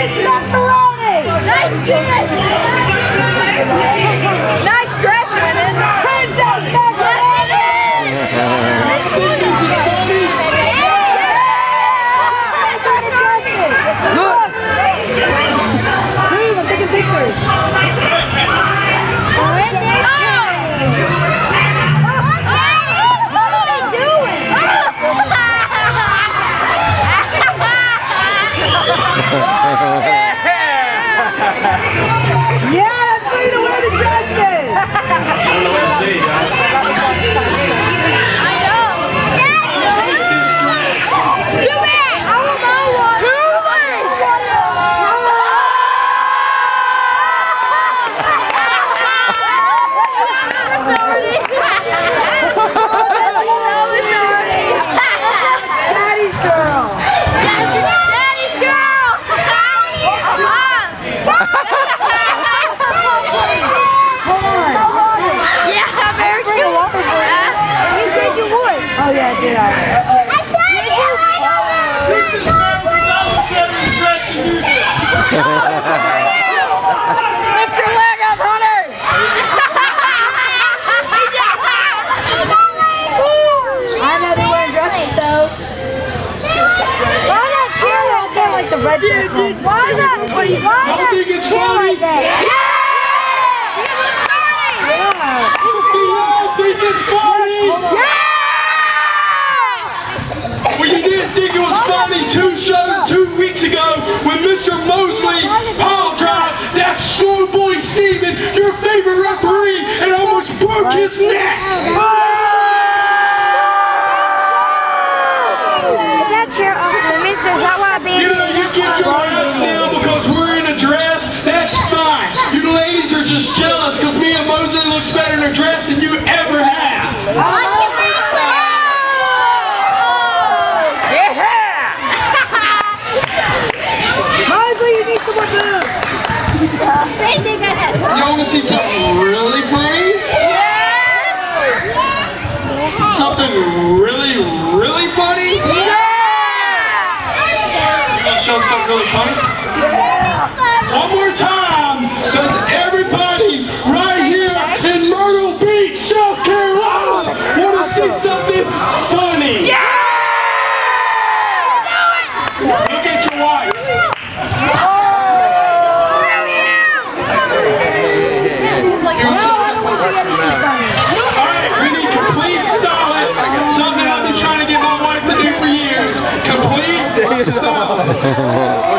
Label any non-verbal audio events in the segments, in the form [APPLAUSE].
Yes, macaroni! Nice, yes! Like this one. Why is that? Why is that? Don't think it's funny. Yeah! Do y'all think it's funny? Well, you didn't think it was funny two shows two weeks ago You want to see something really funny? Something really, really funny? You want to show something really funny? Yeah! One more time, Claro.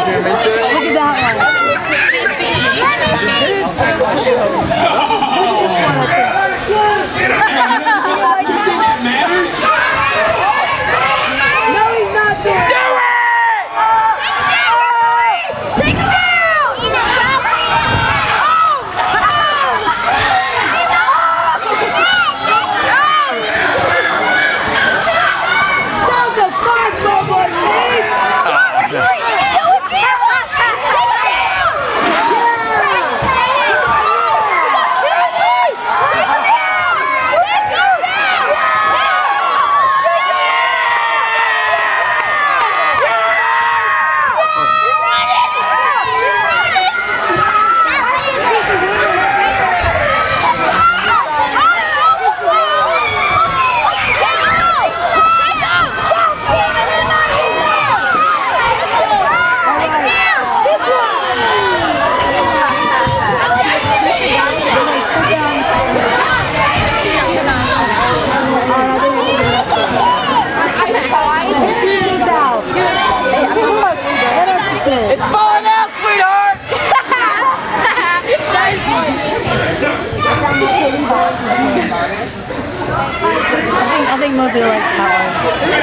I think I think mostly like that one.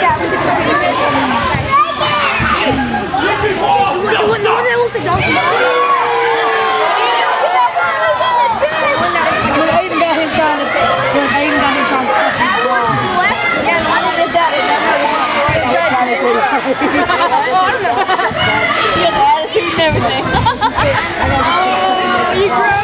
When Aiden got him trying to, when Aiden got him trying to his bra. [LAUGHS] [LAUGHS] attitude and everything. Oh, you grumpy?